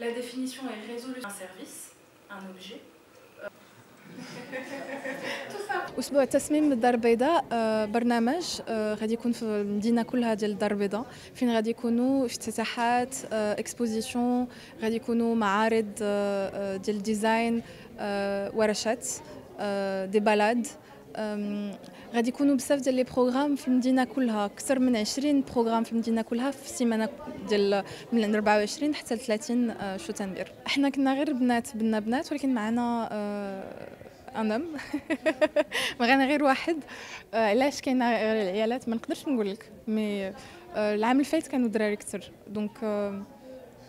La définition est résolution un service, un objet. أسبوع تصميم الدار البيضاء آه، برنامج آه، غادي يكون في المدينة كلها ديال الدار البيضاء. فين غادي يكونوا؟ افتتاحات expositions آه، غادي يكونوا معارض ديال ال design ورشات des balades غادي يكونوا بزاف ديال les programmes في المدينة كلها. أكثر من 20 programmes في المدينة كلها في السيمانه ديال من 24 حتى ل 30 شوتنبر إحنا كنا غير بنات بنا بنات ولكن معنا ان ام بغينا غير واحد. علاش كاينة العيالات؟ ما نقدرش نقول لك مي العام الفايت كانوا دراري كثر دونك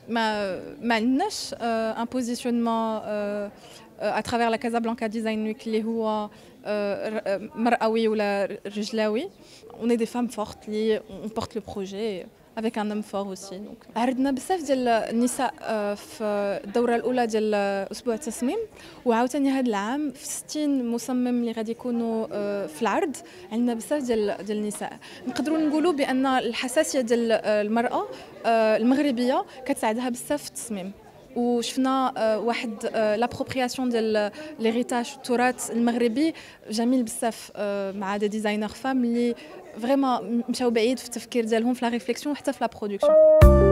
ما ما عندناش ان بوزيشنمون ا ترافير لا كازابلانكا ديزاين ويك اللي هو مرأوي ولا رجلاوي اون دي فام فورت لي اون بورت لو بروجي Avec un homme fort aussi donc. عرضنا بزاف ديال النساء في الدورة الأولى ديال أسبوع التصميم. وعاوتاني هذا العام في 60 مصمم اللي غادي يكونوا في العرض عندنا بزاف ديال ديال النساء. نقدروا نقولوا بأن الحساسية ديال المرأة المغربية كتساعدها بزاف في التصميم. وشفنا واحد l'appropriation ديال l'héritage التراث المغربي جميل بزاف مع des designers femmes اللي vraiment مشاو بعيد في التفكير ديالهم في la réflexion حتى في la production